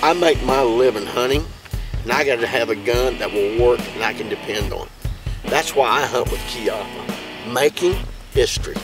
I make my living hunting, and I got to have a gun that will work and I can depend on. That's why I hunt with Chiappa, making history.